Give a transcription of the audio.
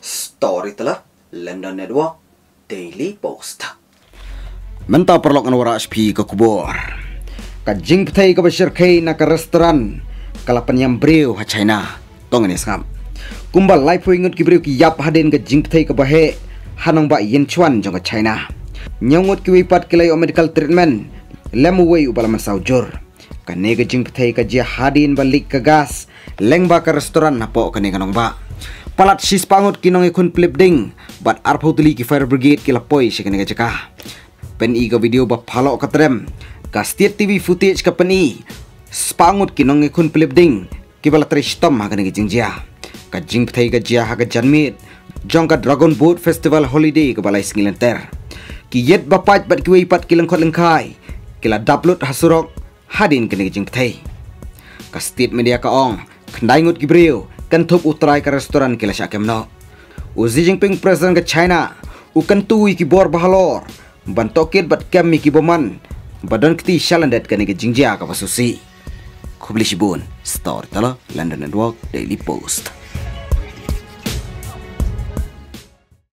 Storyteller London Network Daily Post Menta perlok ngan wara HP ke kubur. Ka jing ptai ka bashir kai na ka restoran kala penyam breu ha China. Tong ni skam. Kumbal life ingut ki breu ki yap haden ka jing ptai ka bahe hanong ba yen chuan jong ka China. Nyongot ki wipat kilai o medical treatment lemu wei ubala man saujur. Ka ne ka jing ptai ka jia hadin balik ka gas leng ba ka restoran na po ka ne kanong ba. Palat sis pangut kinong ikun flip ding. But arpotuli ki fire brigade kila poi sikene ka jaka pen i ka video ba phalo ka trem. Ka state tv footage ka pen i. Spangut kinong nge kun flip ding. Ki bala tre stom ha kanegi jingjia ka jing thai ka jia ha ka janmit. Jong ka dragon boat festival holiday ka balai singilenter ki yet ba pat bat ki wei pat kilang khot lengkai. Kila daplut hasurok hadin kanegi jing thai ka state media ka ong. Kndai ngut ki breu kan thup utrai ka restoran kila sha kemno Uzi Jinping president ke China ukan tui ki bor bahalor. Bantokit bat kem mi kiboman badan kti shalandet kani ke jingjia ka basusi kubli shibun story tala london network daily post